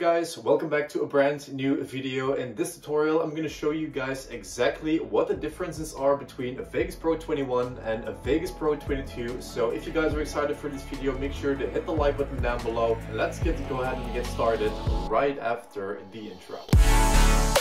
guys, welcome back to a brand new video. In this tutorial I'm going to show you guys exactly what the differences are between a Vegas Pro 21 and a Vegas Pro 22. So if you guys are excited for this video, make sure to hit the like button down below. And let's get to go ahead and get started right after the intro.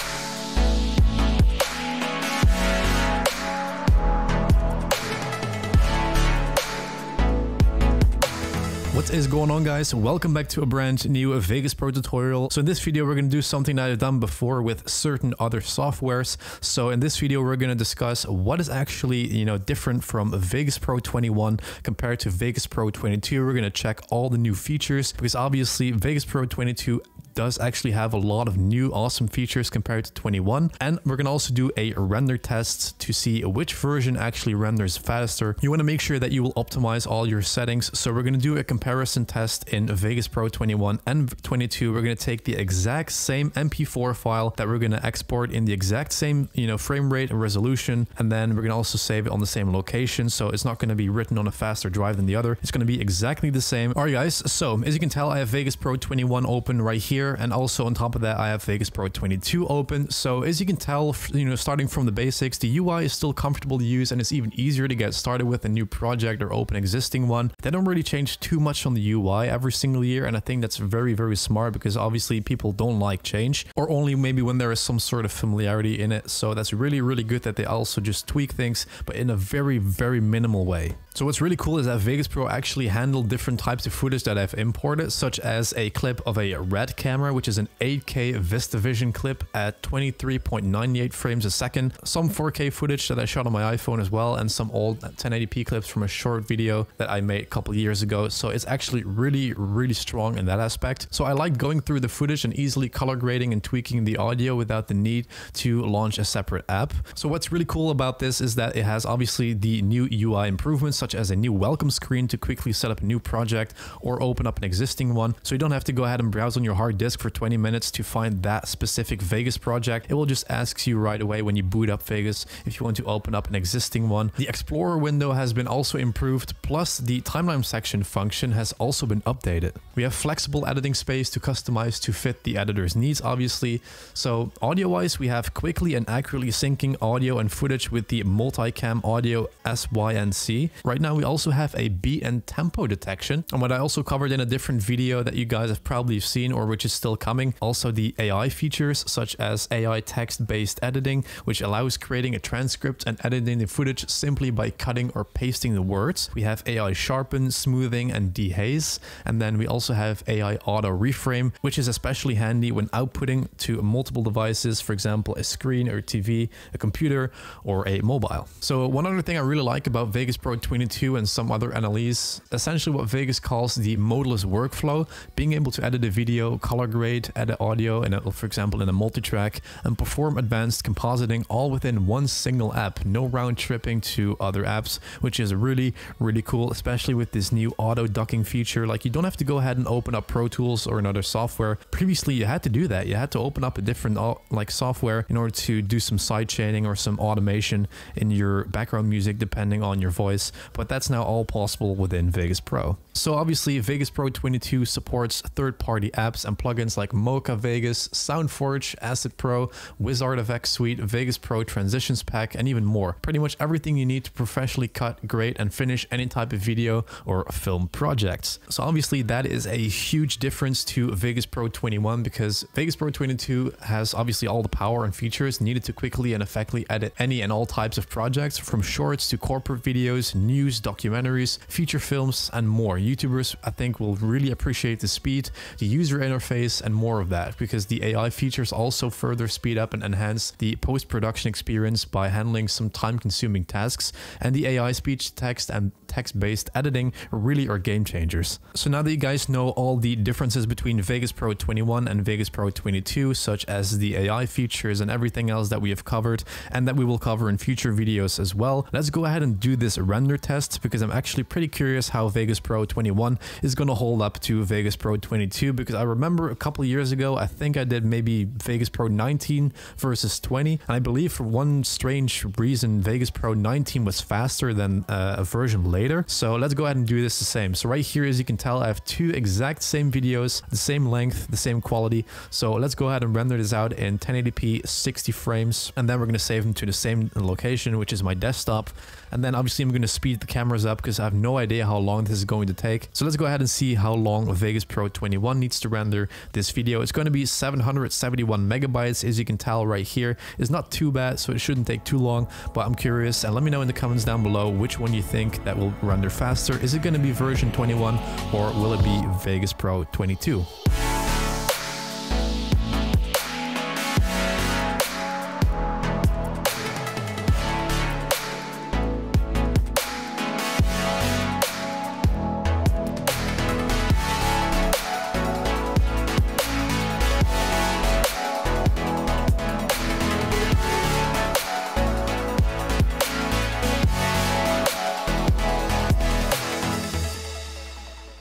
What is going on guys? Welcome back to a brand new Vegas Pro tutorial. So in this video we're going to do something that I've done before with certain other softwares. So in this video we're going to discuss what is actually, you know, different from Vegas Pro 21 compared to Vegas Pro 22. We're going to check all the new features because obviously Vegas Pro 22 does actually have a lot of new awesome features compared to 21 and we're going to also do a render test to see which version actually renders faster. You want to make sure that you will optimize all your settings so we're going to do a comparison test in Vegas Pro 21 and 22. We're going to take the exact same MP4 file that we're going to export in the exact same you know frame rate and resolution and then we're going to also save it on the same location so it's not going to be written on a faster drive than the other. It's going to be exactly the same. Alright guys, so as you can tell I have Vegas Pro 21 open right here here. And also on top of that I have Vegas Pro 22 open. So as you can tell you know starting from the basics the UI is still comfortable to use and it's even easier to get started with a new project or open existing one. They don't really change too much on the UI every single year and I think that's very very smart because obviously people don't like change or only maybe when there is some sort of familiarity in it. So that's really really good that they also just tweak things but in a very very minimal way so what's really cool is that Vegas Pro actually handled different types of footage that I've imported, such as a clip of a red camera, which is an 8K VistaVision clip at 23.98 frames a second, some 4K footage that I shot on my iPhone as well, and some old 1080p clips from a short video that I made a couple years ago. So it's actually really, really strong in that aspect. So I like going through the footage and easily color grading and tweaking the audio without the need to launch a separate app. So what's really cool about this is that it has obviously the new UI improvements, such as a new welcome screen to quickly set up a new project or open up an existing one. So you don't have to go ahead and browse on your hard disk for 20 minutes to find that specific Vegas project. It will just ask you right away when you boot up Vegas if you want to open up an existing one. The Explorer window has been also improved, plus the timeline section function has also been updated. We have flexible editing space to customize to fit the editor's needs, obviously. So audio-wise, we have quickly and accurately syncing audio and footage with the multicam audio SYNC. Right now we also have a beat and tempo detection and what I also covered in a different video that you guys have probably seen or which is still coming. Also the AI features such as AI text-based editing which allows creating a transcript and editing the footage simply by cutting or pasting the words. We have AI sharpen, smoothing and dehaze and then we also have AI auto reframe which is especially handy when outputting to multiple devices for example a screen or TV, a computer or a mobile. So one other thing I really like about Vegas Pro 20 22 and some other NLEs, essentially what Vegas calls the modeless workflow, being able to edit a video, color grade, edit audio, and uh, for example in a multi-track, and perform advanced compositing all within one single app, no round tripping to other apps, which is really, really cool, especially with this new auto ducking feature. Like you don't have to go ahead and open up Pro Tools or another software. Previously, you had to do that. You had to open up a different uh, like software in order to do some side chaining or some automation in your background music, depending on your voice but that's now all possible within Vegas Pro. So obviously Vegas Pro 22 supports third-party apps and plugins like Mocha Vegas, SoundForge, Acid Pro, WizArtFX Suite, Vegas Pro Transitions Pack, and even more. Pretty much everything you need to professionally cut, grade, and finish any type of video or film projects. So obviously that is a huge difference to Vegas Pro 21 because Vegas Pro 22 has obviously all the power and features needed to quickly and effectively edit any and all types of projects from shorts to corporate videos, news, documentaries, feature films, and more. YouTubers, I think, will really appreciate the speed, the user interface, and more of that because the AI features also further speed up and enhance the post-production experience by handling some time-consuming tasks, and the AI speech, text, and text-based editing really are game changers. So now that you guys know all the differences between Vegas Pro 21 and Vegas Pro 22, such as the AI features and everything else that we have covered, and that we will cover in future videos as well, let's go ahead and do this render test test because I'm actually pretty curious how Vegas Pro 21 is going to hold up to Vegas Pro 22 because I remember a couple years ago, I think I did maybe Vegas Pro 19 versus 20. And I believe for one strange reason, Vegas Pro 19 was faster than uh, a version later. So let's go ahead and do this the same. So right here, as you can tell, I have two exact same videos, the same length, the same quality. So let's go ahead and render this out in 1080p 60 frames. And then we're going to save them to the same location, which is my desktop. And then obviously I'm going to the cameras up because I have no idea how long this is going to take. So let's go ahead and see how long Vegas Pro 21 needs to render this video. It's going to be 771 megabytes as you can tell right here. It's not too bad so it shouldn't take too long but I'm curious and let me know in the comments down below which one you think that will render faster. Is it going to be version 21 or will it be Vegas Pro 22?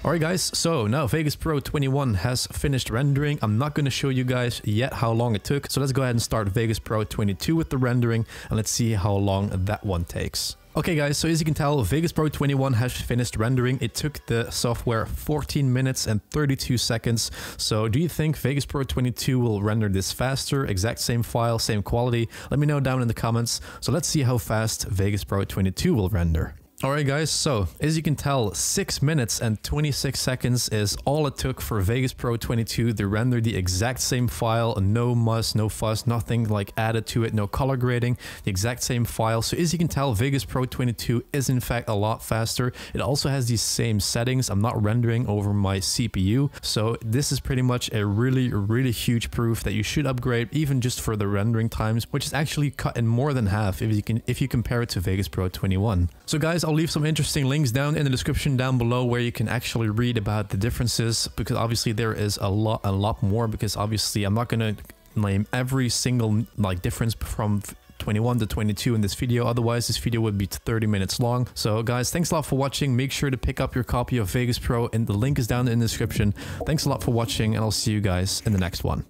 Alright guys, so now Vegas Pro 21 has finished rendering. I'm not going to show you guys yet how long it took. So let's go ahead and start Vegas Pro 22 with the rendering and let's see how long that one takes. Okay guys, so as you can tell, Vegas Pro 21 has finished rendering. It took the software 14 minutes and 32 seconds. So do you think Vegas Pro 22 will render this faster? Exact same file, same quality? Let me know down in the comments. So let's see how fast Vegas Pro 22 will render. Alright guys, so as you can tell, 6 minutes and 26 seconds is all it took for Vegas Pro 22 to render the exact same file, no muss, no fuss, nothing like added to it, no color grading, the exact same file. So as you can tell, Vegas Pro 22 is in fact a lot faster. It also has these same settings. I'm not rendering over my CPU. So this is pretty much a really, really huge proof that you should upgrade even just for the rendering times, which is actually cut in more than half if you can if you compare it to Vegas Pro 21. So guys, I'll leave some interesting links down in the description down below where you can actually read about the differences because obviously there is a lot a lot more because obviously I'm not going to name every single like difference from 21 to 22 in this video otherwise this video would be 30 minutes long. So guys thanks a lot for watching. Make sure to pick up your copy of Vegas Pro and the link is down in the description. Thanks a lot for watching and I'll see you guys in the next one